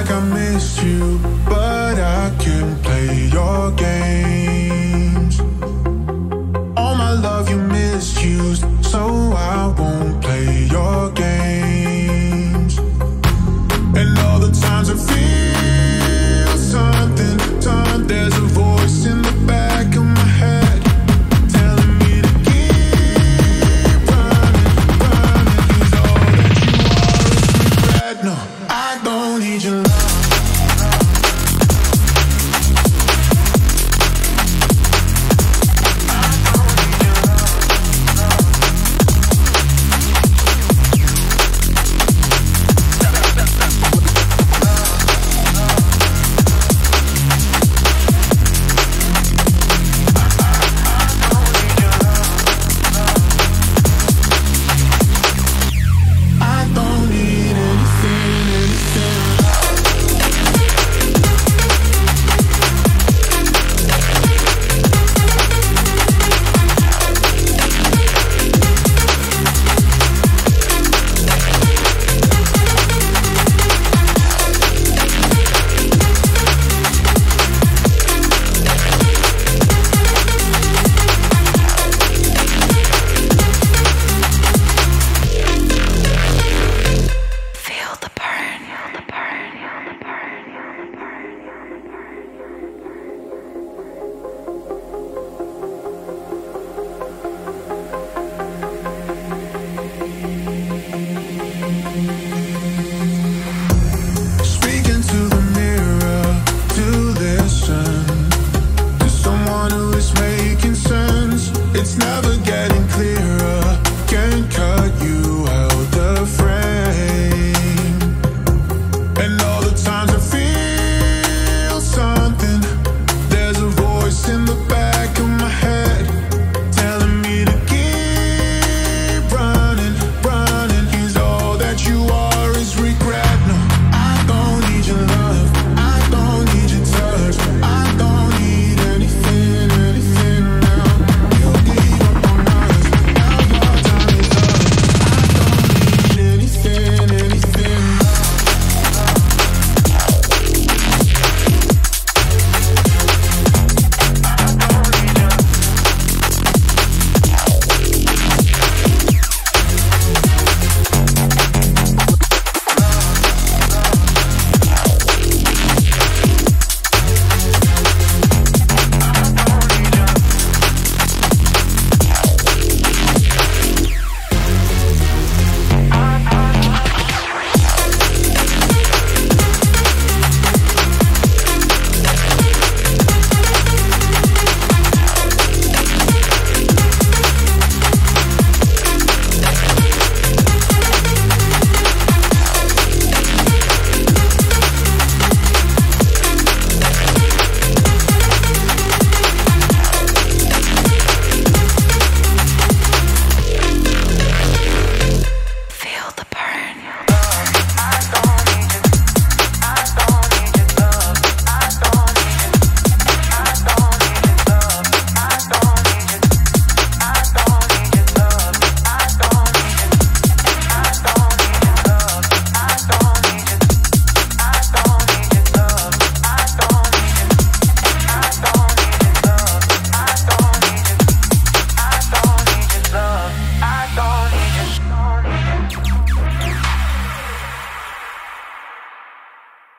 Like I missed you, but I can't play your games. All my love you misused, so I won't play your games. And all the times I feel something, time there's a voice in the back of my head telling me to keep running, running. 'Cause all that you are is. No, need your love.